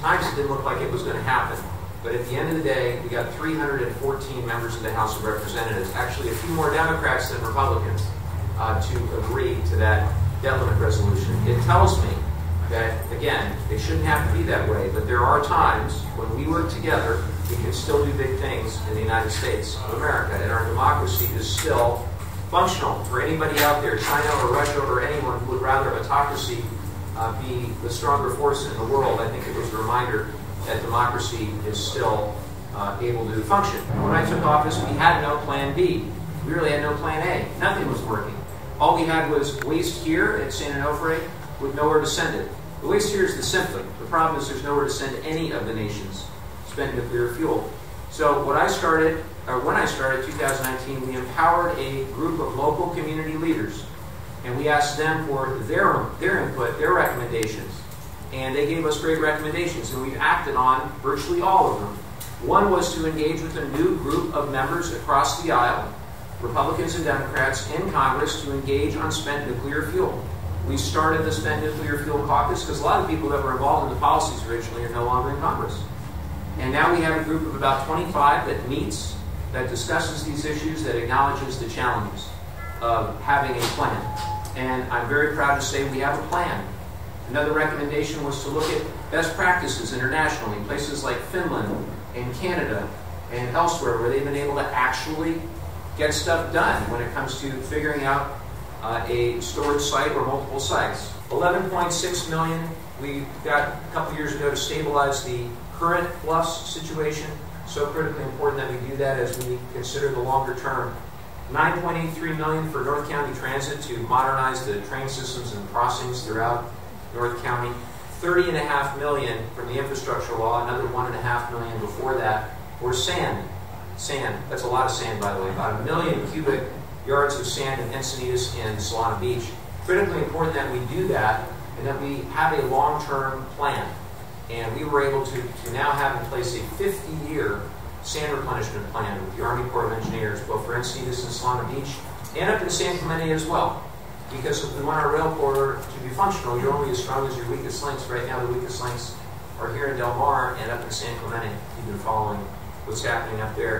times it didn't look like it was going to happen. But at the end of the day, we got 314 members of the House of Representatives, actually a few more Democrats than Republicans, uh, to agree to that debt limit resolution. It tells me that, again, it shouldn't have to be that way, but there are times when we work together, we can still do big things in the United States of America, and our democracy is still functional. For anybody out there, China or Russia or anyone who would rather autocracy uh, be the stronger force in the world, I think it was a reminder that democracy is still uh, able to function. When I took office, we had no plan B. We really had no plan A. Nothing was working. All we had was waste here at San Onofre with nowhere to send it. The waste here is the symptom. The problem is there's nowhere to send any of the nation's spent nuclear fuel. So what I started, or when I started 2019, we empowered a group of local community leaders, and we asked them for their their input, their recommendations, and they gave us great recommendations, and we've acted on virtually all of them. One was to engage with a new group of members across the aisle, Republicans and Democrats in Congress, to engage on spent nuclear fuel. We started the Spent Nuclear Fuel Caucus because a lot of people that were involved in the policies originally are no longer in Congress. And now we have a group of about 25 that meets, that discusses these issues, that acknowledges the challenges of having a plan. And I'm very proud to say we have a plan. Another recommendation was to look at best practices internationally, places like Finland and Canada and elsewhere where they've been able to actually get stuff done when it comes to figuring out uh, a storage site or multiple sites. 11.6 million we got a couple years ago to stabilize the current plus situation. So critically important that we do that as we consider the longer term. 9.83 million for North County Transit to modernize the train systems and crossings throughout North County. 30.5 million from the infrastructure law, another 1.5 million before that for sand. Sand, that's a lot of sand by the way, about a million cubic yards of sand in Encinitas and Solana Beach. Critically important that we do that and that we have a long-term plan. And we were able to, to now have in place a 50-year sand replenishment plan with the Army Corps of Engineers, both for Encinitas and Solana Beach, and up in San Clemente as well. Because if we want our rail corridor to be functional, you're only as strong as your weakest links. Right now, the weakest links are here in Del Mar and up in San Clemente. You've been following what's happening up there.